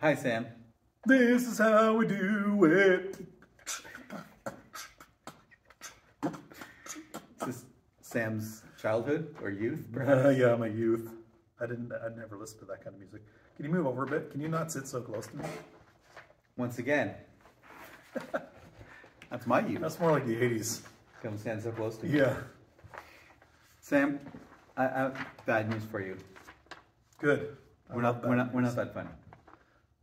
Hi, Sam. This is how we do it. Is this Sam's childhood or youth, Uh, yeah, my youth. I didn't. I'd never listened to that kind of music. Can you move over a bit? Can you not sit so close to me? Once again. That's my youth. That's more like the '80s. Come stand so close to me. Yeah. Sam, I, I, bad news for you. Good. I We're not, we're not, we're not that funny.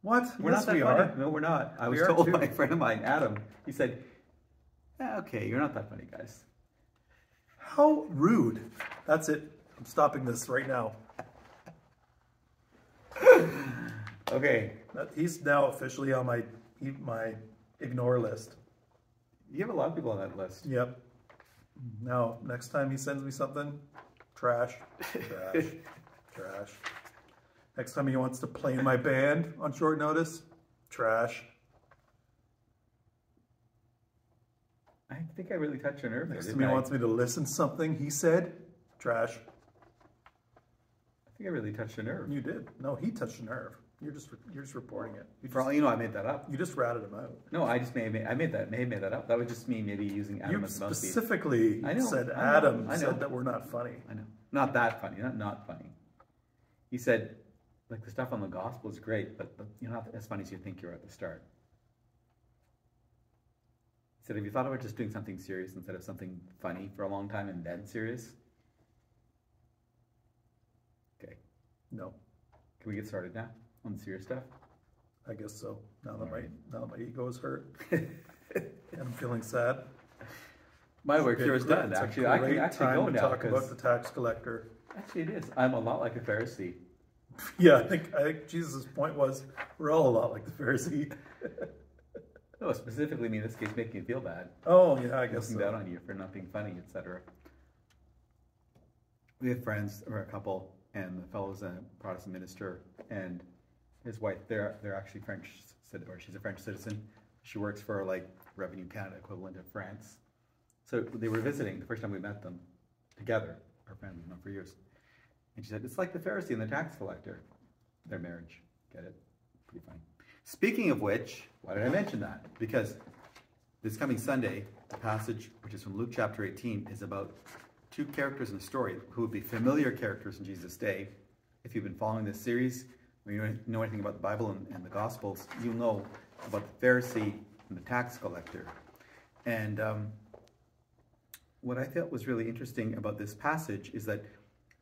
What? We're yes, not that we funny. are. No, we're not. I We was told too. by a friend of mine, Adam. He said, "Yeah, "Okay, you're not that funny, guys." How rude. That's it. I'm stopping this right now. Okay, he's now officially on my my ignore list. you have a lot of people on that list. Yep. Now, next time he sends me something, trash, trash, trash. Next time he wants to play in my band on short notice, trash. I think I really touched your nerve. Next time he I? wants me to listen to something he said, trash. I think I really touched your nerve. You did. No, he touched a nerve. You're just you're just reporting it. You For all you know, I made that up. you just ratted him out. No, I just may have made, I made that may have made that up. That was just me maybe using Adam You as specifically I know, said I know, Adam I know. said that we're not funny. I know. Not that funny. Not not funny. He said, like the stuff on the gospel is great, but, but you're not as funny as you think you are at the start. He said, have you thought about just doing something serious instead of something funny for a long time and then serious? Okay. No, Can we get started now on the serious stuff? I guess so. Now that my now that my ego is hurt and I'm feeling sad. My work here is done. Actually, I can actually go now talk about the tax collector. actually it is. I'm a lot like a Pharisee. Yeah, I think I think Jesus' point was we're all a lot like the Pharisee. No, oh, specifically, I mean, this case making you feel bad. Oh yeah, I guess looking down on you for not being funny, etc. We have friends or a couple, and the fellow's a Protestant minister, and his wife. They're they're actually French, or she's a French citizen. She works for like Revenue Canada equivalent of France. So they were visiting the first time we met them together. Our family's known for years, and she said it's like the Pharisee and the tax collector. Their marriage, get it? Pretty funny. Speaking of which, why did I mention that? Because this coming Sunday, the passage, which is from Luke chapter 18, is about two characters in a story who would be familiar characters in Jesus' day. If you've been following this series, or you know anything about the Bible and, and the Gospels, you'll know about the Pharisee and the tax collector. And um, what I felt was really interesting about this passage is that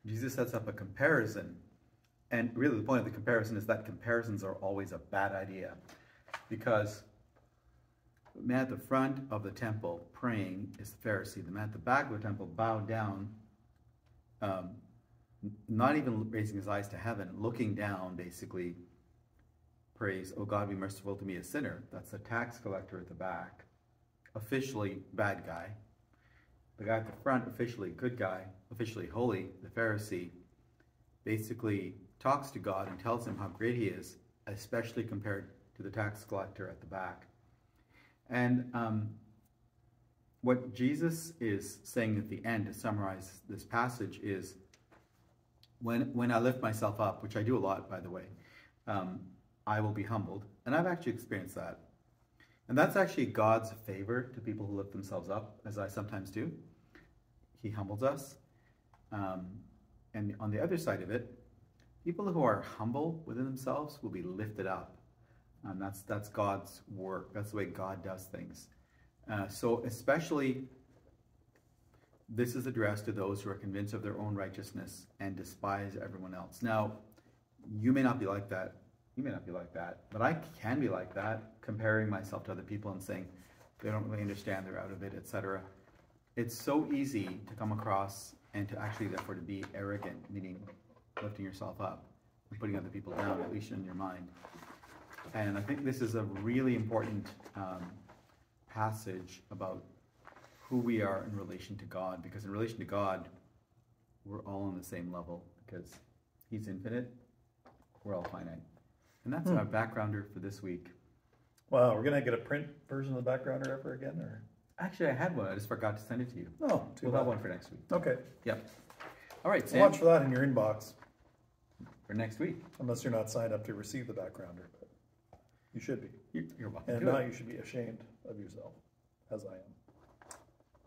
Jesus sets up a comparison. And really, the point of the comparison is that comparisons are always a bad idea because the man at the front of the temple praying is the Pharisee. The man at the back of the temple bowed down, um, not even raising his eyes to heaven, looking down, basically prays, Oh God, be merciful to me, a sinner. That's the tax collector at the back, officially bad guy. The guy at the front, officially good guy, officially holy, the Pharisee, basically talks to God and tells him how great he is, especially compared to the tax collector at the back. And um, what Jesus is saying at the end to summarize this passage is when, when I lift myself up, which I do a lot, by the way, um, I will be humbled. And I've actually experienced that. And that's actually God's favor to people who lift themselves up, as I sometimes do. He humbles us. Um, and on the other side of it, people who are humble within themselves will be lifted up. And that's, that's God's work. That's the way God does things. Uh, so, especially, this is addressed to those who are convinced of their own righteousness and despise everyone else. Now, you may not be like that. You may not be like that. But I can be like that, comparing myself to other people and saying they don't really understand, they're out of it, etc. It's so easy to come across and to actually, therefore, to be arrogant, meaning lifting yourself up and putting other people down, at least in your mind. And I think this is a really important um, passage about who we are in relation to God, because in relation to God, we're all on the same level, because He's infinite, we're all finite. And that's Hmm. our backgrounder for this week. Wow, we're gonna get a print version of the backgrounder ever again, or Actually, I had one, I just forgot to send it to you. oh, too We'll bad. have one for next week. Okay, Yep. All right, so Sam, watch for that in your inbox, for next week. unless you're not signed up to receive the backgrounder. You should be. You- You're welcome And now it. you should be ashamed of yourself, as I am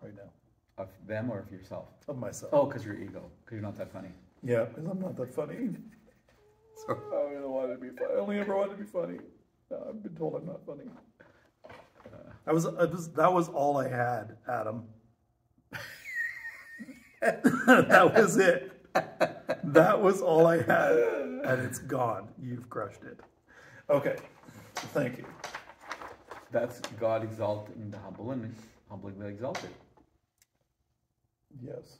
right now, Of them or of yourself? of myself. Oh, because your ego, because you're not that funny. Yeah, because I'm not that funny. So, I don't want to be funny. I only ever wanted to be funny. No, I've been told I'm not funny. I was, uh, I was that was all I had, Adam. that was it. That was all I had, and it's gone. You've crushed it. Okay, thank you. that's God exalting the humble and humbling the exalted. Yes.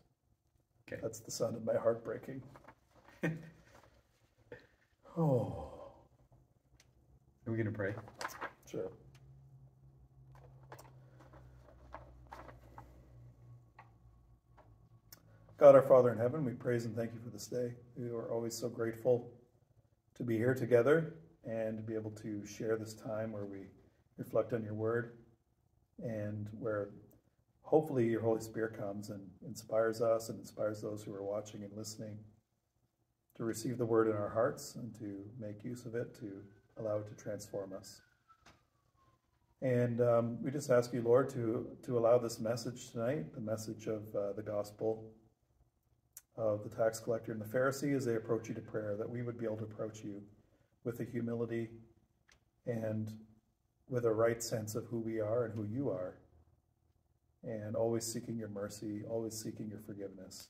Okay. That's the sound of my heart breaking. oh, Are we going to pray? sure. God our Father in heaven, we praise and thank you for this day. We are always so grateful to be here together and to be able to share this time where we reflect on your word and where hopefully your Holy Spirit comes and inspires us and inspires those who are watching and listening to receive the word in our hearts and to make use of it, to allow it to transform us. And um, we just ask you, Lord, to, to allow this message tonight, the message of uh, the gospel of the tax collector and the Pharisee as they approach you to prayer, that we would be able to approach you with a humility and with a right sense of who we are and who you are, and always seeking your mercy, always seeking your forgiveness.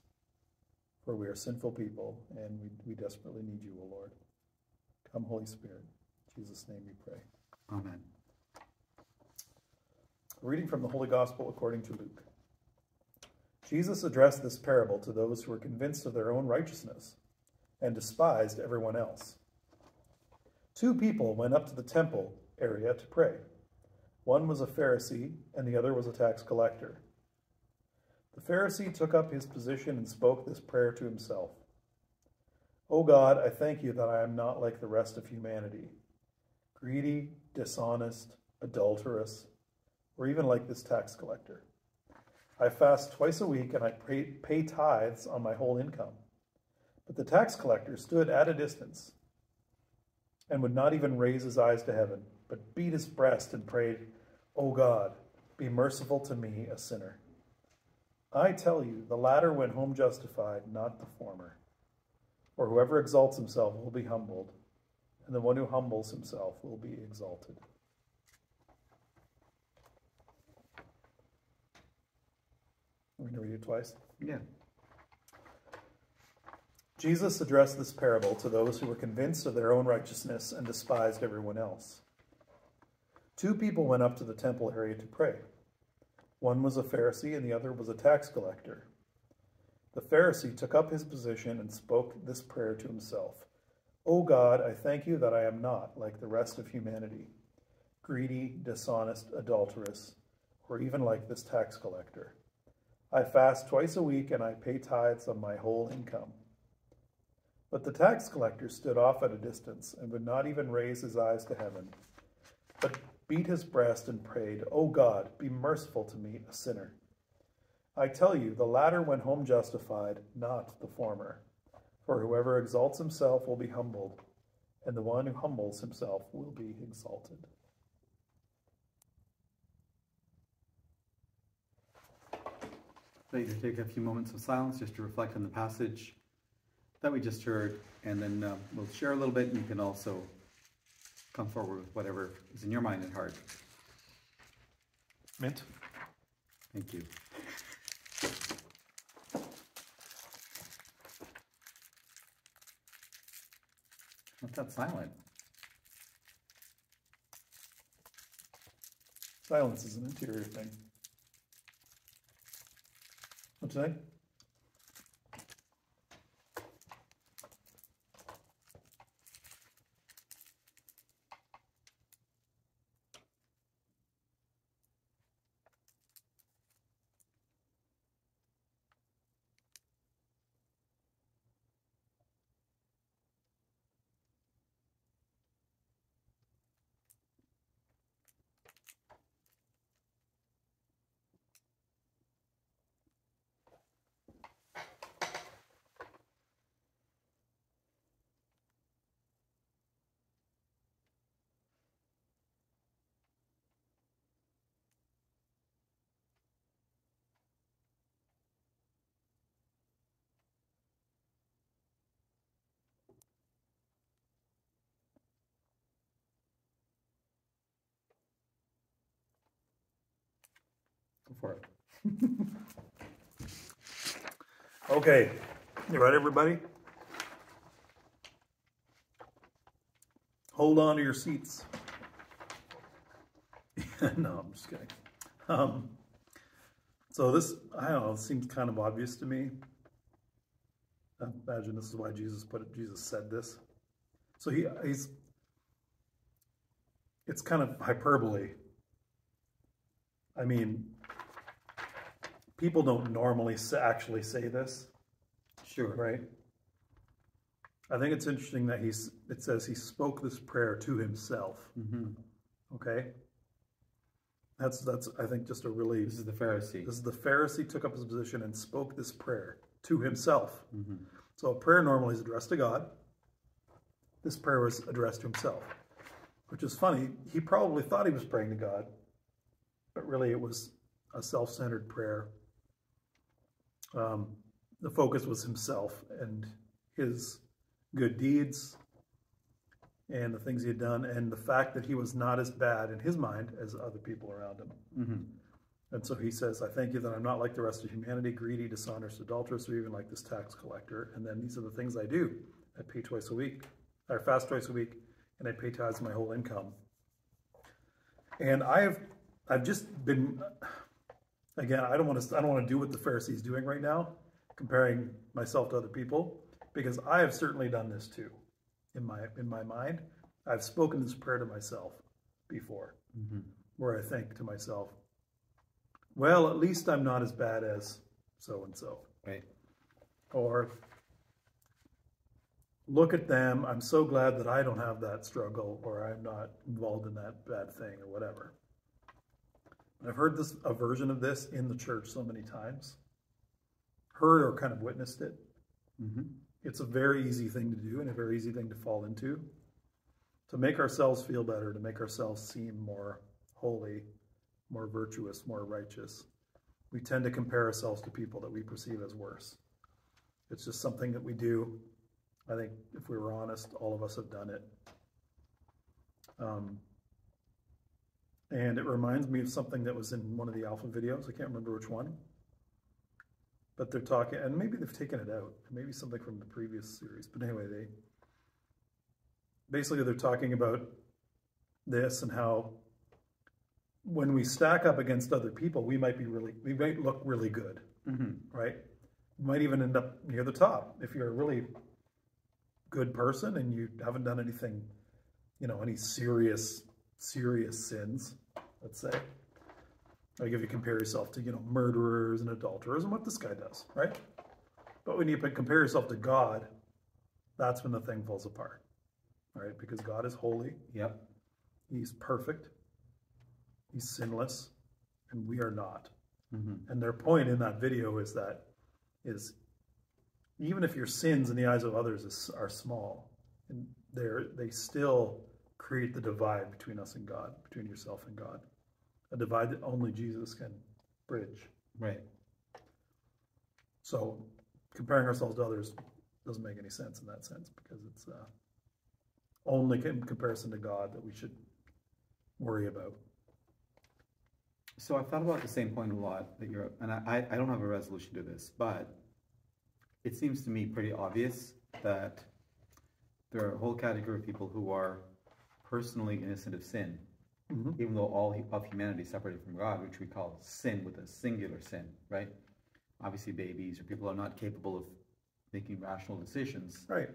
For we are sinful people, and we, we desperately need you, O Lord. Come, Holy Spirit. In Jesus' name we pray. Amen. A reading from the Holy Gospel according to Luke. Jesus addressed this parable to those who were convinced of their own righteousness and despised everyone else. Two people went up to the temple area to pray. One was a Pharisee, and the other was a tax collector. The Pharisee took up his position and spoke this prayer to himself O God, I thank you that I am not like the rest of humanity greedy, dishonest, adulterous, or even like this tax collector. I fast twice a week and I pay, pay tithes on my whole income. But the tax collector stood at a distance and would not even raise his eyes to heaven, but beat his breast and prayed, O God, be merciful to me, a sinner. I tell you, the latter went home justified, not the former. For whoever exalts himself will be humbled, and the one who humbles himself will be exalted. I'm going to read it twice. Yeah. Jesus addressed this parable to those who were convinced of their own righteousness and despised everyone else. Two people went up to the temple area to pray. One was a Pharisee and the other was a tax collector. The Pharisee took up his position and spoke this prayer to himself O God, I thank you that I am not like the rest of humanity, greedy, dishonest, adulterous, or even like this tax collector. I fast twice a week and I pay tithes on my whole income. But the tax collector stood off at a distance and would not even raise his eyes to heaven, but beat his breast and prayed, O God, be merciful to me, a sinner. I tell you, the latter went home justified, not the former. For whoever exalts himself will be humbled, and the one who humbles himself will be exalted. Later, take a few moments of silence just to reflect on the passage that we just heard, and then uh, we'll share a little bit. And you can also come forward with whatever is in your mind and heart. Mint. Thank you. What's that silent? Silence is an interior thing. What's that? For it. Okay, you ready, everybody? Hold on to your seats. no, I'm just kidding. Um, so this, I don't know, seems kind of obvious to me. I imagine this is why Jesus put it. Jesus said this. So he, he's, it's kind of hyperbole. I mean, people don't normally actually say this, Sure. right? I think it's interesting that he's, it says he spoke this prayer to himself, hmm okay? That's, that's, I think, just a really, This is the Pharisee. this is the Pharisee took up his position and spoke this prayer to himself. hmm So a prayer normally is addressed to God. This prayer was addressed to himself, which is funny. He probably thought he was praying to God, but really it was a self centered prayer. Um, the focus was himself and his good deeds and the things he had done, and the fact that he was not as bad in his mind as other people around him. hmm And so he says, I thank you that I'm not like the rest of humanity, greedy, dishonest, adulterous, or even like this tax collector. And then these are the things I do. I pay twice a week, or fast twice a week, and I pay tithes my whole income. And I've I've just been again, I don't want to I don't want to do what the Pharisees doing right now, comparing myself to other people, because I have certainly done this too in my in my mind. I've spoken this prayer to myself before, hmm where I think to myself, well, at least I'm not as bad as so and so. Right. Or look at them, I'm so glad that I don't have that struggle or I'm not involved in that bad thing or whatever. I've heard this a version of this in the church so many times. Heard or kind of witnessed it. hmm It's a very easy thing to do and a very easy thing to fall into. To make ourselves feel better, to make ourselves seem more holy, more virtuous, more righteous. We tend to compare ourselves to people that we perceive as worse. It's just something that we do. I think if we were honest, all of us have done it. Um, and it reminds me of something that was in one of the alpha videos. I can't remember which one. But they're talking, and maybe they've taken it out. Maybe something from the previous series. But anyway, they basically they're talking about this and how when we stack up against other people, we might be really, we might look really good, hmm right? You might even end up near the top if you're a really good person and you haven't done anything, you know, any serious, serious sins, let's say. Like if you compare yourself to, you know, murderers and adulterers and what this guy does, right? But when you compare yourself to God, that's when the thing falls apart, right? Because God is holy, Yep. He's perfect, He's sinless, and we are not. hmm And their point in that video is that is even if your sins in the eyes of others is, are small, and they're they still create the divide between us and God, between yourself and God, a divide that only Jesus can bridge. Right. So comparing ourselves to others doesn't make any sense in that sense because it's uh, only in comparison to God that we should worry about. So I've thought about the same point a lot that you're, and I, I don't have a resolution to this, but it seems to me pretty obvious that there are a whole category of people who are personally innocent of sin, Mhm. even though all of humanity is separated from God, which we call sin with a singular sin, right? Obviously, babies or people are not capable of making rational decisions. Right.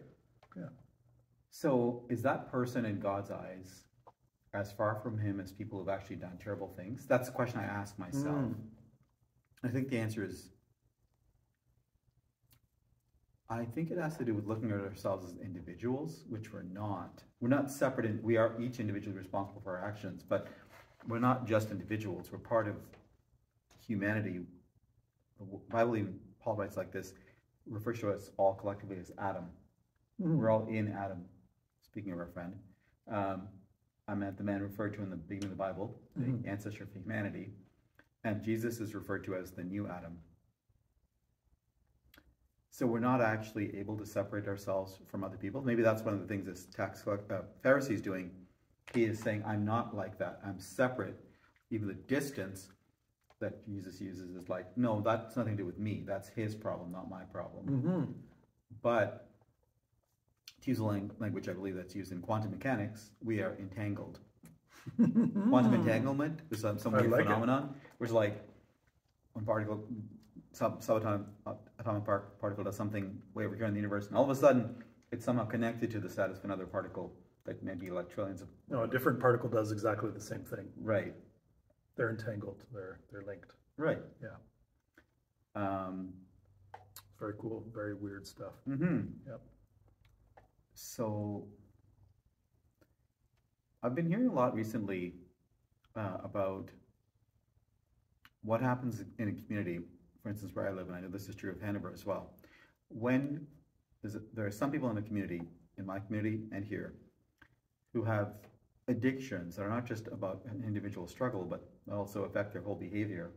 Yeah. So, is that person in God's eyes as far from Him as people who've actually done terrible things? That's a question I ask myself. Mm. I think the answer is I think it has to do with looking at ourselves as individuals, which we're not. We're not separate, in, we are each individually responsible for our actions, but we're not just individuals. We're part of humanity. The Bible even, Paul writes like this, refers to us all collectively as Adam. Mhm. We're all in Adam, speaking of our friend. Um, I meant the man referred to in the beginning of the Bible, the Mhm. ancestor of humanity. And Jesus is referred to as the new Adam. So we're not actually able to separate ourselves from other people. Maybe that's one of the things this tax uh, Pharisee is doing. He is saying, I'm not like that. I'm separate. Even the distance that Jesus uses is like, no, that's nothing to do with me. That's his problem, not my problem. Mm-hmm. But to use a language I believe that's used in quantum mechanics, we are entangled. Quantum entanglement is some, some weird like it. phenomenon, which is like one particle, sub subatomic atomic par- particle does something way over here in the universe, and all of a sudden it's somehow connected to the status of another particle that may be like trillions of No, a different particle does exactly the same thing. right, They're entangled. They're they're linked. right. Yeah. Um, very cool. Very weird stuff. hmm Yep. So I've been hearing a lot recently uh, about what happens in a community, for instance, where I live, and I know this is true of Hanover as well. When there are some people in the community, in my community and here, who have addictions that are not just about an individual struggle, but also affect their whole behavior,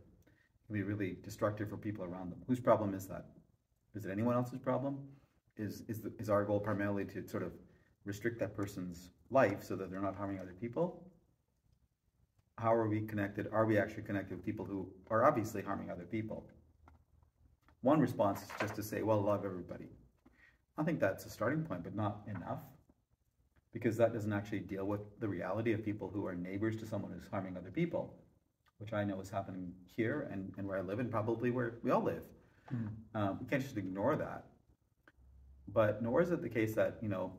can be really destructive for people around them. Whose problem is that? Is it anyone else's problem? Is is the, is our goal primarily to sort of restrict that person's life so that they're not harming other people? How are we connected? Are we actually connected with people who are obviously harming other people? One response is just to say, well, love everybody. I think that's a starting point, but not enough. Because that doesn't actually deal with the reality of people who are neighbors to someone who's harming other people, which I know is happening here and, and where I live and probably where we all live. Um, we can't just ignore that. But nor is it the case that, you know,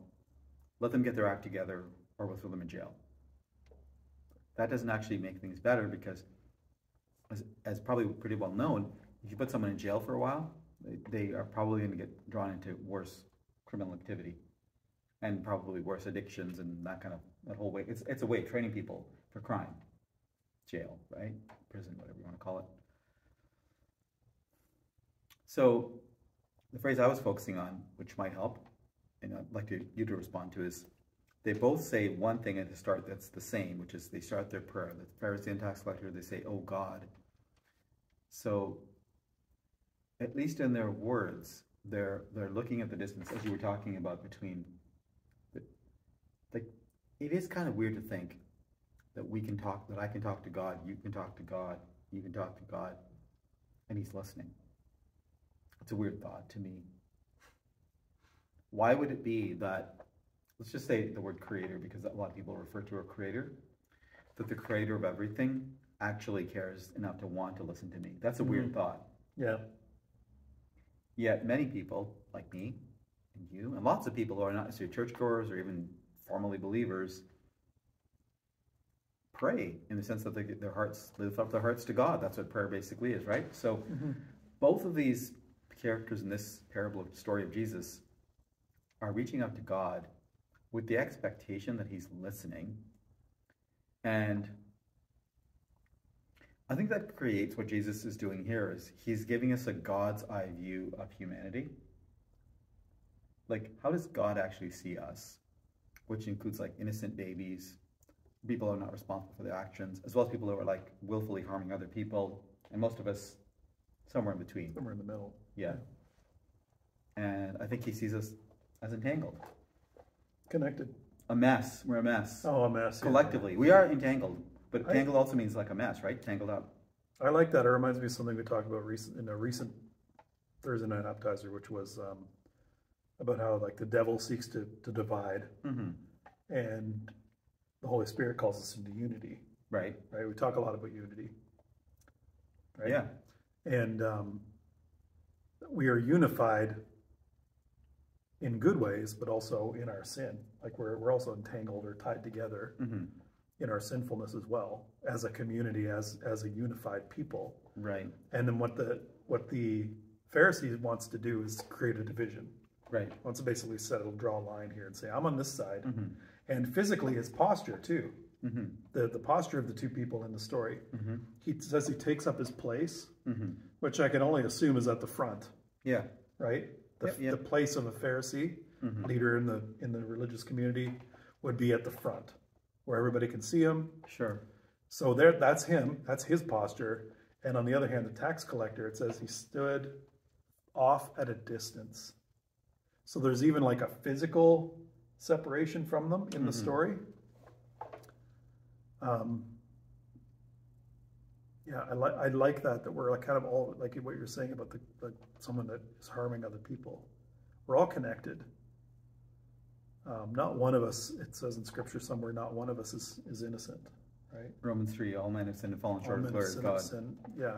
let them get their act together or we'll throw them in jail. That doesn't actually make things better because, as, as probably pretty well known, if you put someone in jail for a while, they, are probably going to get drawn into worse criminal activity and probably worse addictions and that kind of that whole way. It's, it's a way of training people for crime. Jail, right? Prison, whatever you want to call it. So, the phrase I was focusing on, which might help, and I'd like to, you to respond to, is they both say one thing at the start that's the same, which is they start their prayer. The Pharisee and tax collector, they say, "Oh God." So, at least in their words, they're they're looking at the distance, as you were talking about between. The, like, it is kind of weird to think that we can talk, that I can talk to God, you can talk to God, you can talk to God, and He's listening. It's a weird thought to me. Why would it be that, let's just say the word creator, because a lot of people refer to a creator, that the creator of everything actually cares enough to want to listen to me? That's a weird mm. thought. Yeah. Yet many people, like me and you, and lots of people who are not necessarily churchgoers or even formally believers, pray in the sense that they, their hearts lift up their hearts to God. That's what prayer basically is, right? So mm-hmm. both of these characters in this parable of story of Jesus are reaching out to God with the expectation that He's listening. And I think that creates what Jesus is doing here is he's giving us a God's eye view of humanity. Like, how does God actually see us? Which includes like innocent babies, people who are not responsible for their actions, as well as people who are like willfully harming other people, and most of us somewhere in between. Somewhere in the middle. Yeah. And I think he sees us as entangled. Connected. A mess. We're a mess. Oh, a mess. yeah. Collectively. We are entangled. But I- tangled also means like a mess, right? Tangled up. I like that. It reminds me of something we talked about recent in a recent Thursday night appetizer, which was um, about how like the devil seeks to, to divide, hmm and the Holy Spirit calls us into unity. Right. Right? We talk a lot about unity. Right? Yeah. And um, we are unified in good ways, but also in our sin. Like we're we're also entangled or tied together hmm in our sinfulness as well as a community, as as a unified people. Right. And then what the what the Pharisee wants to do is create a division. Right. Wants to basically settle, draw a line here and say, I'm on this side. hmm And physically, his posture too. hmm The the posture of the two people in the story. hmm He says he takes up his place, hmm which I can only assume is at the front, Yeah. right? The, Yep, yep. the place of a Pharisee Mhm. leader in the in the religious community would be at the front, where everybody can see him. Sure. So there, that's him. That's his posture. And on the other hand, the tax collector, it says he stood off at a distance. So there's even like a physical separation from them in the story. Um, Yeah, I like I like that that we're like kind of all like what you're saying about the, the someone that is harming other people. We're all connected. Um, not one of us. It says in Scripture somewhere, not one of us is, is innocent, right? Romans 3, all men have sinned and fallen All short of the glory of God. sin- yeah,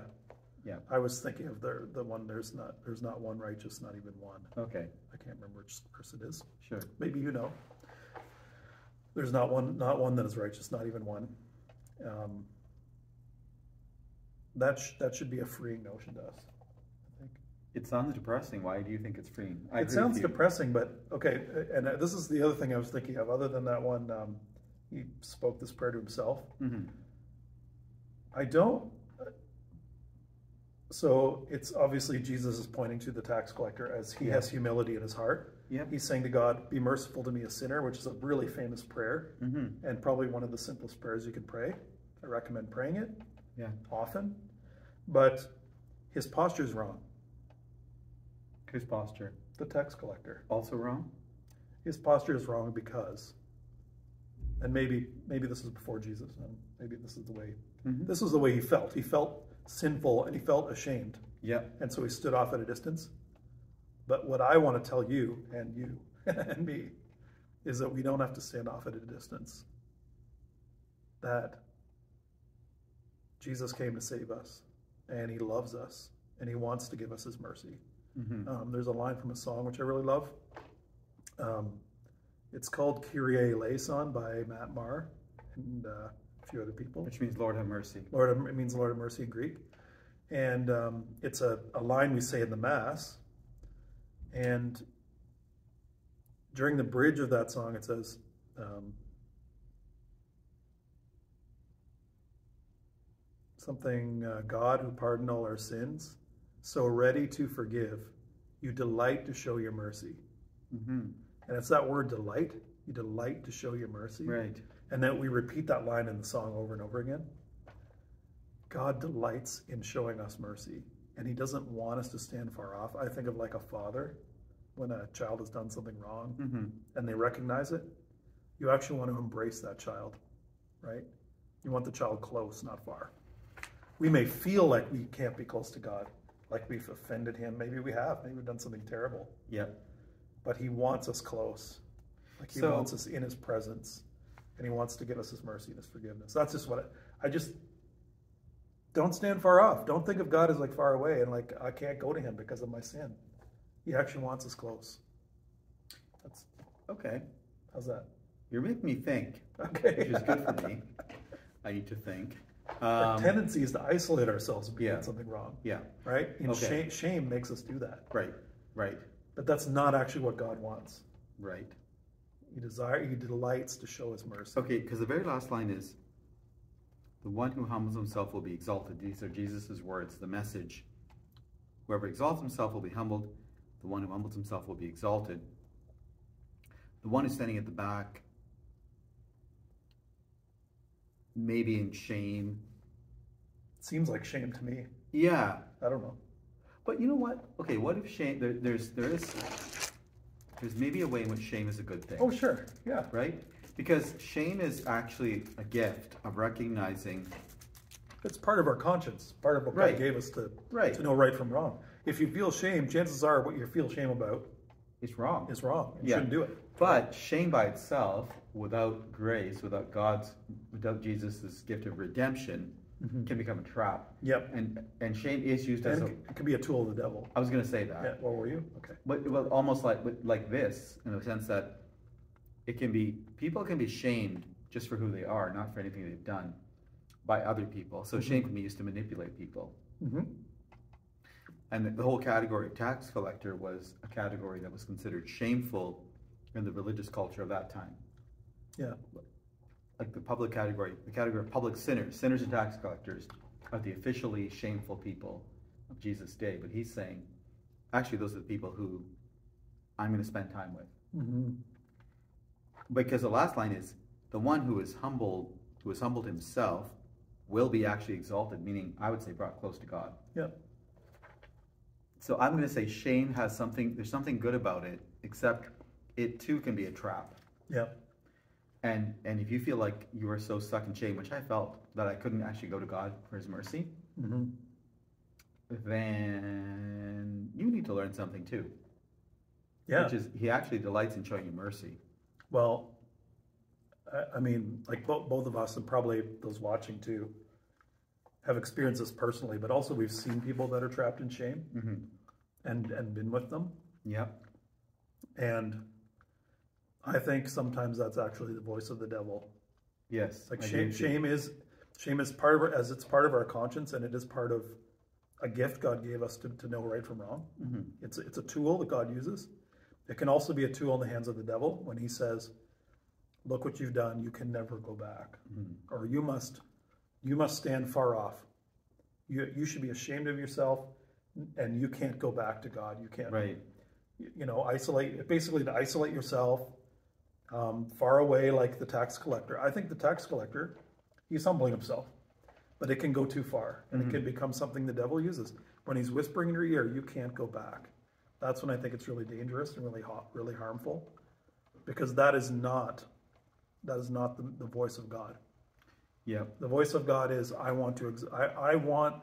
Yeah, I was thinking of the the one. There's not there's not one righteous, not even one. okay, I can't remember which verse it is. sure. Maybe you know. There's not one, not one that is righteous, not even one. Um, that sh- that should be a freeing notion to us. It sounds depressing. Why do you think it's freeing? I It sounds depressing, but okay. And uh, this is the other thing I was thinking of. Other than that one, um, he spoke this prayer to himself. Mhm. I don't. So it's obviously Jesus is pointing to the tax collector as he Yeah. has humility in his heart. Yep. He's saying to God, "Be merciful to me, a sinner," which is a really famous prayer Mm-hmm. and probably one of the simplest prayers you can pray. I recommend praying it Yeah. often, but his posture is wrong. Whose posture? The tax collector. Also wrong? His posture is wrong because, and maybe maybe this is before Jesus, and maybe this is the way Mhm. this is the way he felt. He felt sinful and he felt ashamed. Yeah. And so he stood off at a distance. But what I want to tell you and you and me is that we don't have to stand off at a distance. That Jesus came to save us and he loves us and he wants to give us his mercy. Mm-hmm. Um, there's a line from a song which I really love. Um, it's called Kyrie eleison by Matt Maher and uh, a few other people. Which means Lord have mercy. Lord, it means Lord of mercy in Greek, and um, it's a, a line we say in the Mass. And during the bridge of that song, it says, um, something uh, God who pardoned all our sins, so ready to forgive, you delight to show your mercy. Mm-hmm. And it's that word delight. You delight to show your mercy. Right. And then we repeat that line in the song over and over again. God delights in showing us mercy, and He doesn't want us to stand far off. I think of like a father when a child has done something wrong Mm-hmm. and they recognize it. You actually want to embrace that child, right? You want the child close, not far. We may feel like we can't be close to God, like we've offended Him. Maybe we have. Maybe we've done something terrible. Yeah. But He wants us close. Like He So- wants us in His presence, and He wants to give us His mercy and His forgiveness. That's just what I, I just don't stand far off. Don't think of God as like far away and like I can't go to Him because of my sin. He actually wants us close. That's Okay. how's that? You're making me think, Okay. which is good for me. I need to think. Our Um, tendency is to isolate ourselves when we yeah. did something wrong, yeah. right? And Okay. shame, shame makes us do that. Right. Right. But that's not actually what God wants. Right. He desire, he delights to show his mercy. Okay, because the very last line is the one who humbles himself will be exalted. These are Jesus' words, the message. Whoever exalts himself will be humbled. The one who humbles himself will be exalted. The one who's standing at the back, maybe in shame. Seems like shame to me. Yeah, I don't know. but you know what? Okay, what if shame? There, there's there is there's maybe a way in which shame is a good thing. Oh, sure. Yeah. right? Because shame is actually a gift of recognizing, It's part of our conscience, part of what Right. God gave us to, right, to know right from wrong. If you feel shame, chances are what you feel shame about it's wrong. is wrong. You Yeah. shouldn't do it. But shame by itself, without grace, without God's, without Jesus' gift of redemption, Mhm. can become a trap. Yep. And and shame is used as And a. it can be a tool of the devil. I was going to say that, Yeah. What were you? Okay. but well, almost like like this, in the sense that it can be people can be shamed just for who they are, not for anything they've done by other people. So shame can be used to manipulate people. hmm And the- the whole category of tax collector was a category that was considered shameful in the religious culture of that time. Yeah. Like the public category, the category of public sinners, sinners and tax collectors are the officially shameful people of Jesus' day. But he's saying, actually, those are the people who I'm going to spend time with. hmm Because the last line is, the one who is humbled, who has humbled himself, will be actually exalted, meaning I would say brought close to God. Yeah. So I'm going to say shame has something, there's something good about it, except it too can be a trap. Yeah. And and if you feel like you are so stuck in shame, which I felt that I couldn't actually go to God for his mercy, hmm then you need to learn something too. Yeah. Which is, he actually delights in showing you mercy. Well, I, I mean, like both both of us, and probably those watching too, have experienced this personally. But also, we've seen people that are trapped in shame Mm-hmm. and and been with them. Yep. And I think sometimes that's actually the voice of the devil. Yes. Like I shame, shame is shame is part of our, as it's part of our conscience, and it is part of a gift God gave us to, to know right from wrong. Mhm. It's it's a tool that God uses. It can also be a tool in the hands of the devil when he says, "Look what you've done. You can never go back," Mhm. or "You must you must stand far off. You you should be ashamed of yourself, and you can't go back to God. You can't Right. you know isolate basically to isolate yourself um, far away like the tax collector. I think the tax collector he's humbling himself but it can go too far and it can become something the devil uses. When he's whispering in your ear you can't go back. That's when i think it's really dangerous and really hot really harmful because that is not that is not the, the voice of god. Yeah. the voice of god is i want to ex- I, I want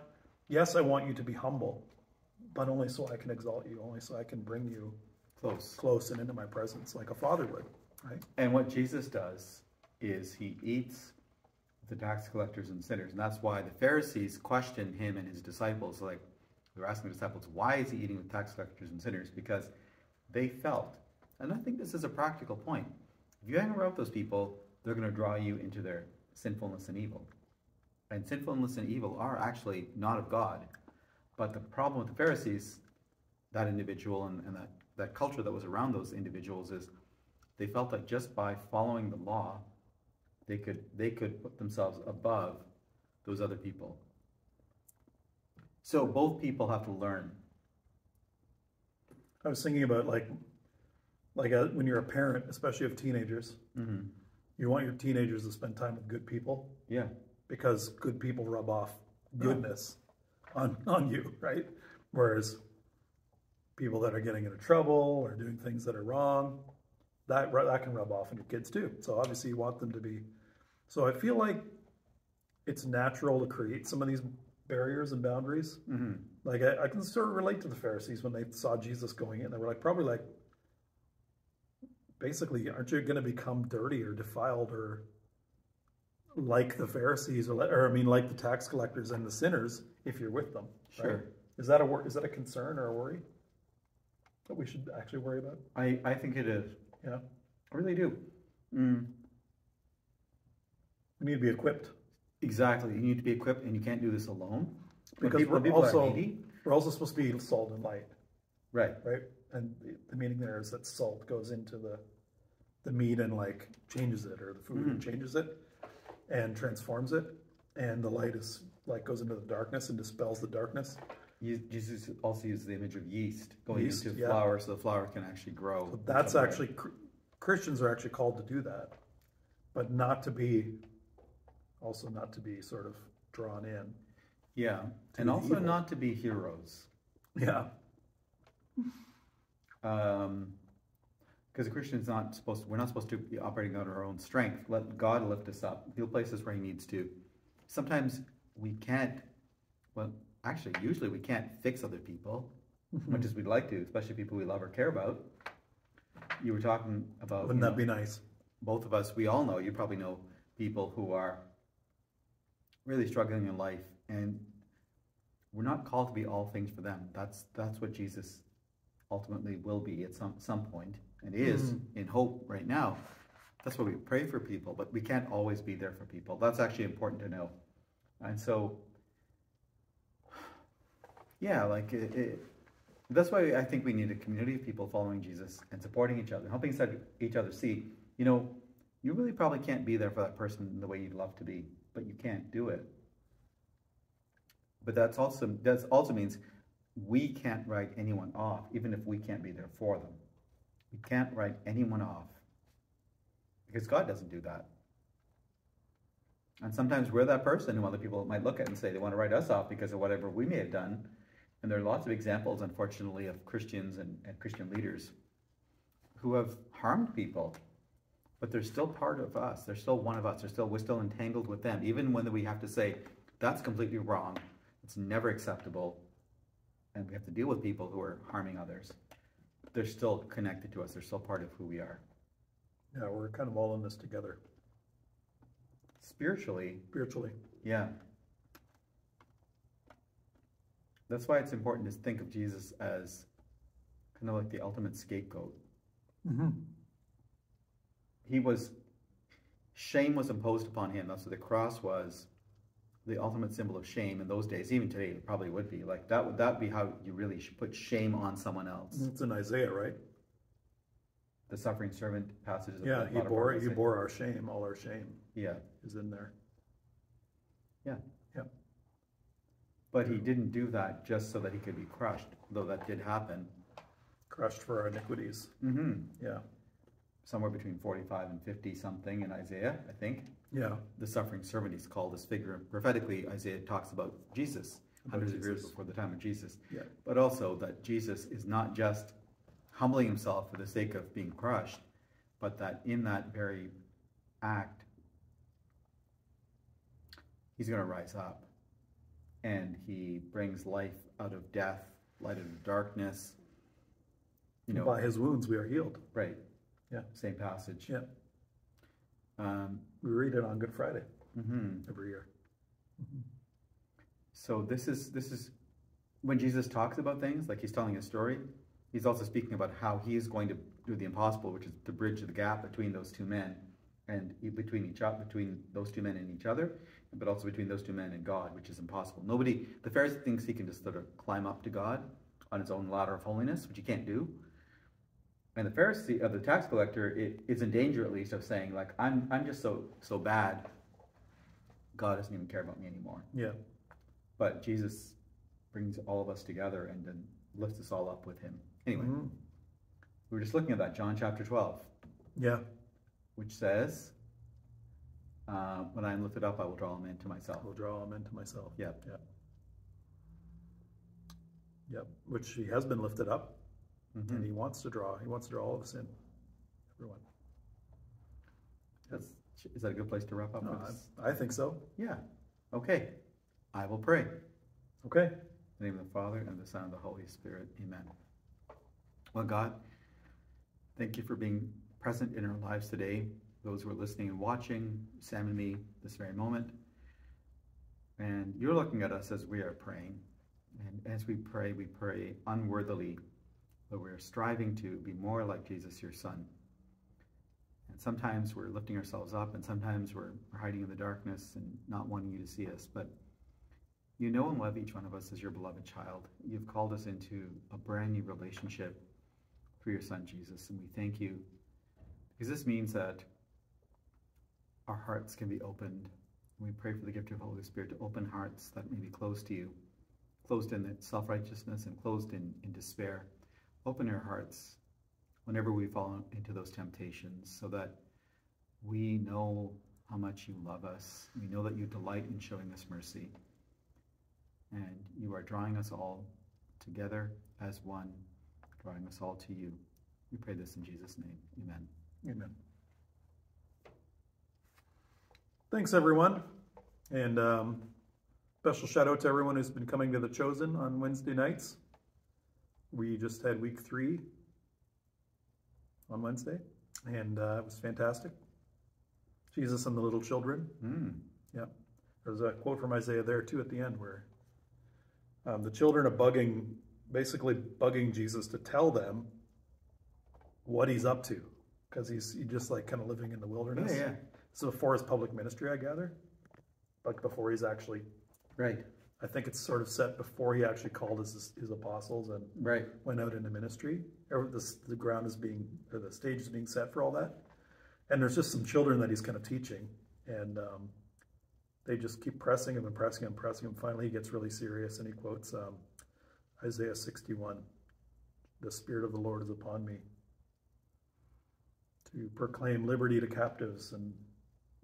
yes i want you to be humble but only so i can exalt you only so i can bring you Close. close and into my presence like a father would, right? And what Jesus does is he eats the tax collectors and sinners. And that's why the Pharisees question him and his disciples. Like, they're asking the disciples, why is he eating with tax collectors and sinners? Because they felt, and I think this is a practical point. If you hang around those people, they're going to draw you into their sinfulness and evil. And sinfulness and evil are actually not of God. But the problem with the Pharisees, that individual and, and that, that culture that was around those individuals is they felt that just by following the law, they could they could put themselves above those other people. So both people have to learn. I was thinking about like, like uh when you're a parent, especially of teenagers, Mm-hmm. you want your teenagers to spend time with good people Yeah, because good people rub off goodness on on you, right? Whereas people that are getting into trouble or doing things that are wrong, that that can rub off on your kids too. So obviously you want them to be. So I feel like it's natural to create some of these barriers and boundaries. mm-hmm. Like I, I can sort of relate to the Pharisees when they saw Jesus going in. They were like probably like, basically, aren't you going to become dirty or defiled or like the Pharisees or, or I mean like the tax collectors and the sinners if you're with them? right? Sure. Is that a wor- is that a concern or a worry that we should actually worry about? I I think it is. Yeah, I really do. Mm, we need to be equipped exactly. You need to be equipped, and you can't do this alone. Because people, we're people also we're also supposed to be salt and light. right? right? And the- the meaning there is that salt goes into the the meat and like changes it, or the food and changes it, and transforms it. And the light is like goes into the darkness and dispels the darkness. You- Jesus also uses the image of yeast going Yeast, into yeah. flour, so the flour can actually grow. So that's actually Christians are actually called to do that, but not to be also not to be sort of drawn in. yeah, and also evil. not to be heroes. Yeah, Um, because a Christian is not supposed. to, we're not supposed to be operating out our own strength. Let God lift us up. He'll place us where He needs to. Sometimes we can't. Well, actually, usually we can't fix other people, mm-hmm. much as we'd like to, especially people we love or care about. You were talking about. wouldn't that know, be nice? both of us, we all know, you probably know people who are really struggling in life and we're not called to be all things for them. That's that's what Jesus ultimately will be at some some point and is mm-hmm. in hope right now. That's why we pray for people, but we can't always be there for people. That's actually important to know. And so yeah, like it, it, that's why I think we need a community of people following Jesus and supporting each other, helping each other- see, you know, you really probably can't be there for that person the way you'd love to be, but you can't do it. But that's also that also means we can't write anyone off, even if we can't be there for them. We can't write anyone off because God doesn't do that. And sometimes we're that person who other people might look at and say they want to write us off because of whatever we may have done. And there are lots of examples, unfortunately, of Christians and, and Christian leaders who have harmed people, but they're still part of us. They're still one of us. They're still we're still entangled with them, even when we have to say that's completely wrong. It's never acceptable. And we have to deal with people who are harming others. They're still connected to us, they're still part of who we are. Yeah, we're kind of all in this together Spiritually, spiritually. yeah. That's why it's important to think of Jesus as kind of like the ultimate scapegoat. Mm-hmm. He was, shame was imposed upon him. That's what the cross was the ultimate symbol of shame in those days. Even today, it probably would be. Like that would that be how you really should put shame on someone else. It's in Isaiah, right? The suffering servant passages. Yeah, he bore he bore our shame. All our shame Yeah, is in there. But he didn't do that just so that he could be crushed, though that did happen. Crushed for our iniquities. hmm Yeah, Somewhere between forty-five and fifty something in Isaiah, I think. yeah. The suffering servant is called this figure. Prophetically, Isaiah talks about Jesus About hundreds of years before the time of Jesus. Yeah. But also that Jesus is not just humbling himself for the sake of being crushed, but that in that very act, he's going to rise up and he brings life out of death, light out of darkness. You know, By his wounds we are healed. right. Yeah. Same passage. Yeah. Um, We read it on Good Friday mhm. every year. So this is this is when Jesus talks about things like he's telling a story. He's also speaking about how he is going to do the impossible, which is to bridge the gap between those two men and between each other, between those two men and each other, but also between those two men and God, which is impossible. Nobody, the Pharisee thinks he can just sort of climb up to God on his own ladder of holiness, which he can't do. And the Pharisee, of the tax collector, i- is in danger at least of saying like, I'm I'm just so so bad. God doesn't even care about me anymore. Yeah. But Jesus brings all of us together and then lifts us all up with him. Anyway, Mhm. we were just looking at that, John chapter 12, Yeah. Which says, uh, When I am lifted up, I will draw him into myself. I'll draw him into myself. Yep. Yep. Yep. Which he has been lifted up Mhm. and he wants to draw. He wants to draw all of us in. Everyone. That's, is that a good place to wrap up? No, I, this? I think so. Yeah. Okay. I will pray. Okay. In the name of the Father, and the Son, and the Holy Spirit. Amen. Well, God, thank you for being present in our lives today. Those who are listening and watching, Sam and me, this very moment. And you're looking at us as we are praying. And as we pray, we pray unworthily, but we're striving to be more like Jesus, your Son. And sometimes we're lifting ourselves up, and sometimes we're hiding in the darkness and not wanting you to see us. But you know and love each one of us as your beloved child. You've called us into a brand new relationship through your Son Jesus, and we thank you because this means that our hearts can be opened. We pray for the gift of Holy Spirit to open hearts that may be closed to you, closed in self righteousness and closed in, in despair. Open our hearts whenever we fall into those temptations so that we know how much you love us. We know that you delight in showing us mercy and you are drawing us all together as one, drawing us all to you. We pray this in Jesus' name. Amen. Amen. Thanks, everyone. And um, special shout out to everyone who's been coming to The Chosen on Wednesday nights. We just had week three on Wednesday, and uh, it was fantastic. Jesus and the little children. Mm. Yeah. There's a quote from Isaiah there too at the end where um, the children are bugging, basically bugging Jesus to tell them what he's up to because he's he just like kind of living in the wilderness. Yeah, yeah. So before his public ministry, I gather, like before he's actually, Right, I think it's sort of set before he actually called his his apostles and right. went out into ministry. The, the ground is being, or the stage is being set for all that. And there's just some children that he's kind of teaching, and um, they just keep pressing him and pressing him, pressing him. Finally, he gets really serious, and he quotes um, Isaiah 61: "The Spirit of the Lord is upon me to proclaim liberty to captives and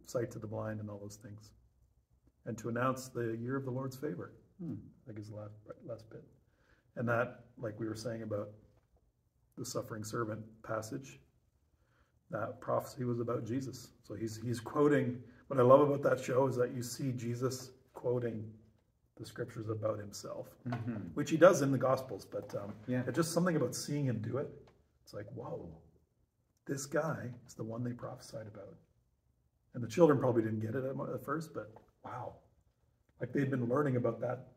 sight to the blind, and all those things, and to announce the year of the Lord's favor." Hmm. I think is the last last bit. And that, like we were saying about the suffering servant passage, that prophecy was about Jesus. So he's he's quoting. What I love about that show is that you see Jesus quoting the scriptures about himself, Mm-hmm. which he does in the Gospels. But um, Yeah. it's just something about seeing him do it. It's like, whoa, this guy is the one they prophesied about. And the children probably didn't get it at, first, but wow. Like they'd been learning about that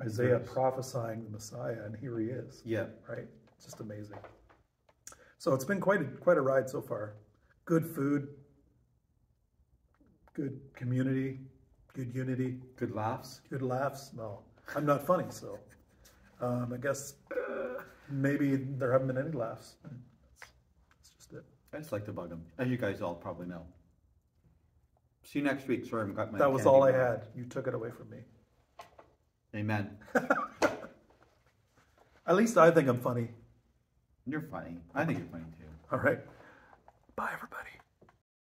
Isaiah Verse. prophesying the Messiah, and here he is, Yeah. right? It's just amazing. So it's been quite a, quite a ride so far. Good food, good community, good unity, Good laughs. good laughs. No, I'm not funny, so um, I guess uh, maybe there haven't been any laughs. I just like to bug them, as you guys all probably know. See you next week. Sorry, I've got my. That was candy all I bar. had. You took it away from me. Amen. At least I think I'm funny. You're funny. I think you're funny too. All right. Bye, everybody.